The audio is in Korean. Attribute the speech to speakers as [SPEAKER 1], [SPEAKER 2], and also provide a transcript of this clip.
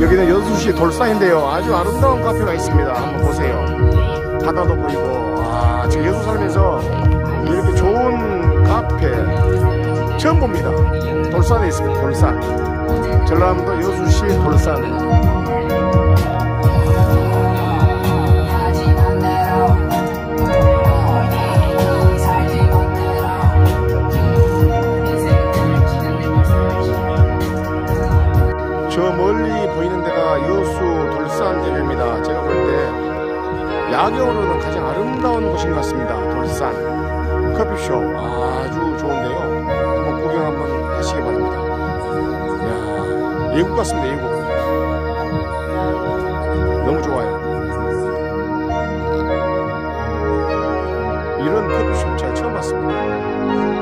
[SPEAKER 1] 여기는 여수시 돌산인데요. 아주 아름다운 카페가 있습니다. 한번 보세요. 바다도 보이고, 아, 제가 여수 살면서 이렇게 좋은 카페 처음 봅니다. 돌산에 있습니다. 돌산. 전라남도 여수시 돌산. 저 멀리 보이는 데가 여수 돌산대교입니다. 제가 볼 때 야경으로는 가장 아름다운 곳인 것 같습니다. 돌산 커피숍 아주 좋은데요. 한번 구경 한번 하시기 바랍니다. 이야, 예국 같습니다. 예국. 너무 좋아요. 이런 커피숍 제가 처음 봤습니다.